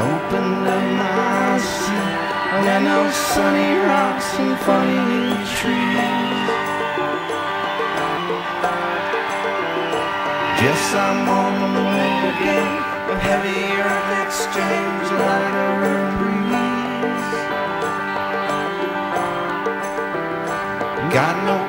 Opened up my seat. I got no sunny rocks and funny trees. Guess I'm on the way again. A heavy earth exchange, lighter breeze. Got no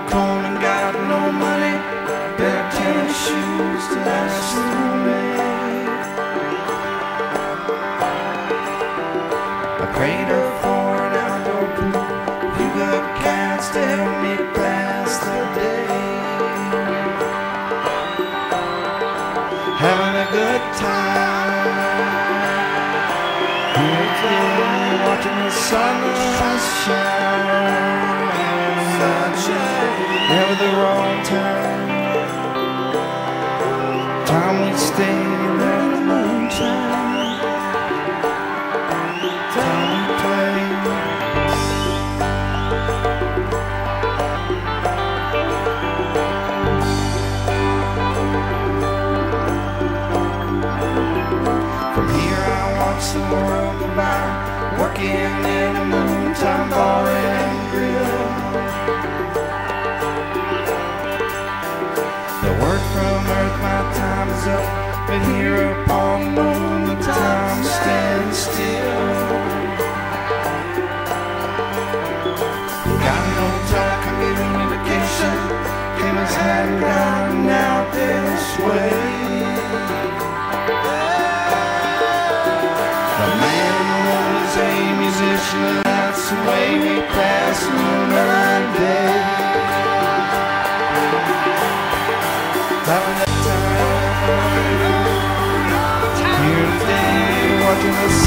Got cats to help me pass the day. Having a good time. Watching the shine. Never the wrong time. Time we stay in the moonshine. From earth, my time is up, but here upon the moon, the time stands still. Got no talk, I'm giving indication, Clemens hadn't gotten out this way. The man was a musician, that's the way we pass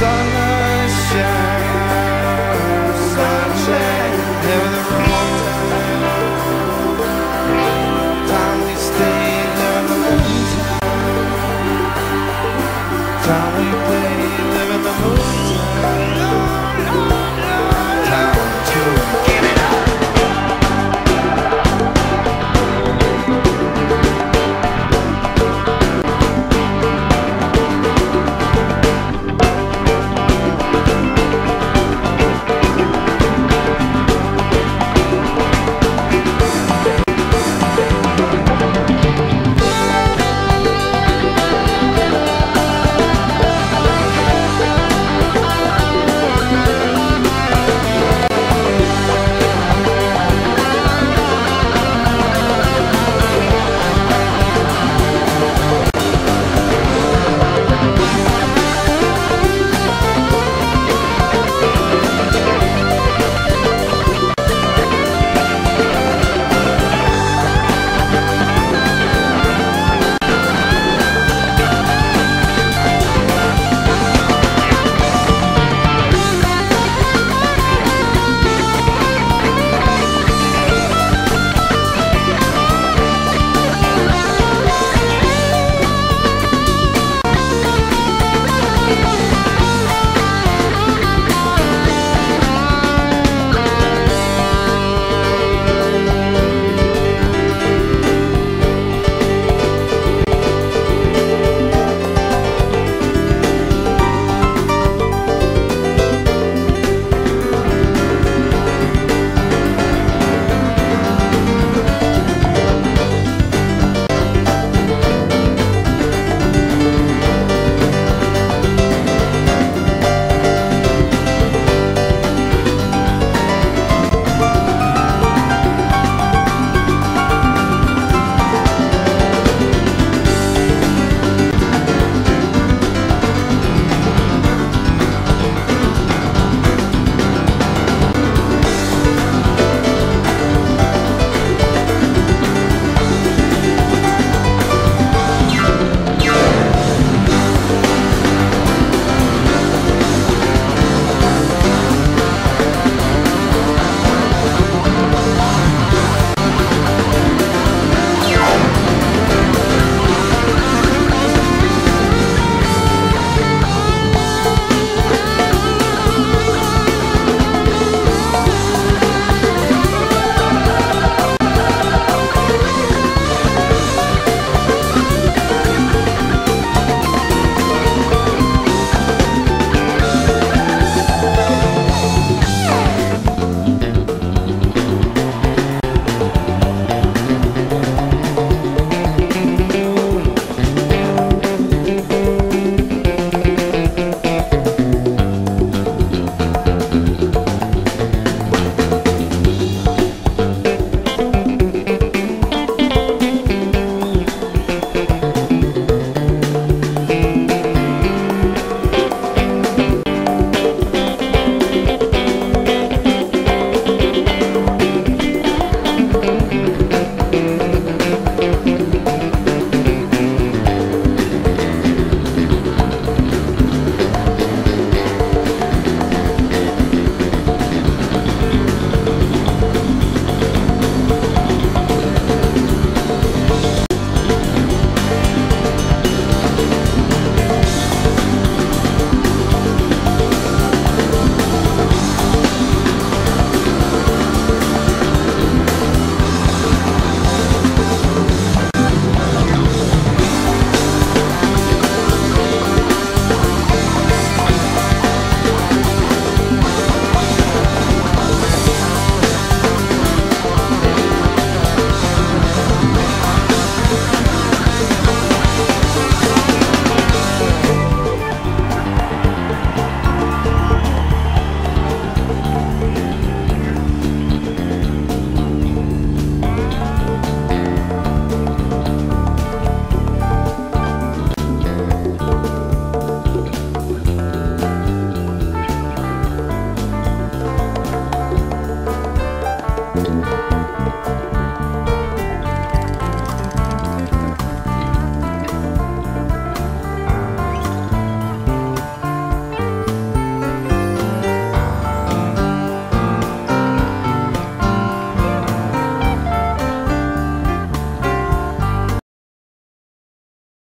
watching